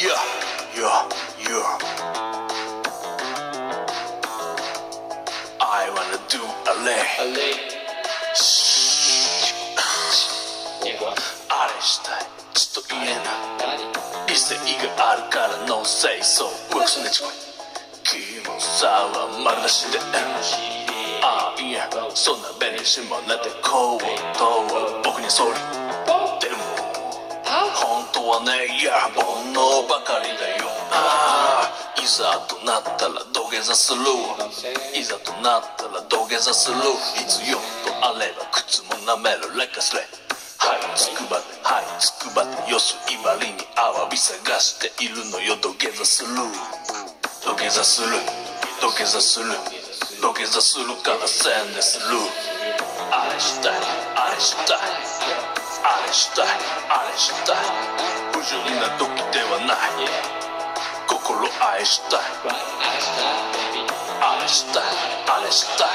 you I wanna do a. Lay あれしたいちょっと言えない理性があるから No say so. 僕そねちこいキモさは丸出しでああいやそんな弁理士もなってこうとは僕に総理でも本当はねいや煩悩ばかりだよ。ああいざとなったら土下座するいざとなったら土下座する。必要とあれば靴も舐める Like a slave はいつくばってはいつくばってよすいばりにアワビ探しているのよ。土下座する。土下座する。土下座する。土下座するから宣伝する。あれしたいあれしたい。あれしたいあれしたい。不純な時ではない。心愛したい。あれしたいあれしたい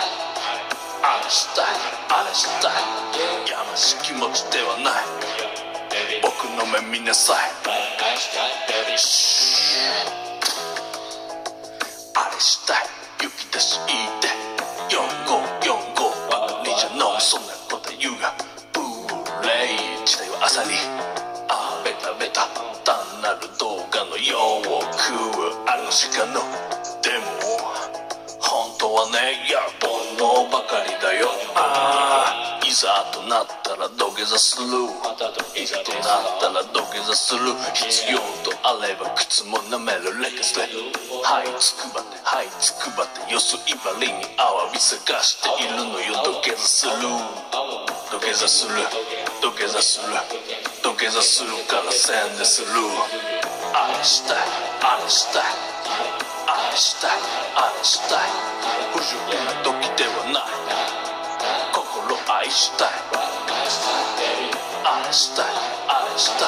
あれしたいあれしたい。やましい気持ちではない。僕の目見なさい。あれしたい雪出し言っイ時代は朝にあベタベタ。単なる動画のよう食うあの鹿の。でも本当はねいや煩悩ばかりだよ。あいざとなったら土下座する。いざとなったら土下座する。必要とあれば靴も舐める。レカスレはいつくばって。はいつくばって。よすいばりにアワビ探しているのよ。土下座する。土下座する。土下座する。土下座するから宣伝する。あれしたい。あれしたい。あれしたい。あれしたい。不純な時ではない。心愛したい。あれしたい。あれしたい。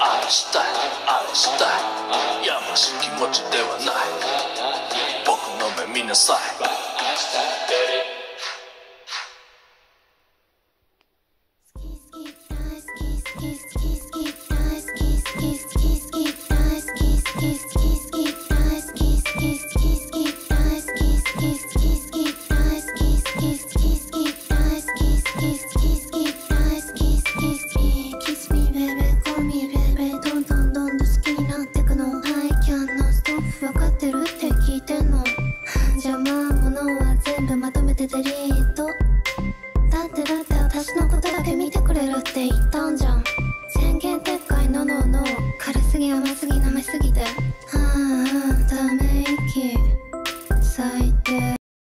あれしたい。あれしたい。やましい気持ちではない。僕の目見なさい。かってるって聞いてんの。邪魔者は全部まとめてデリート。だってだって私のことだけ見てくれるって言ったんじゃん。宣言撤回ののの。軽すぎ甘すぎ舐めすぎて。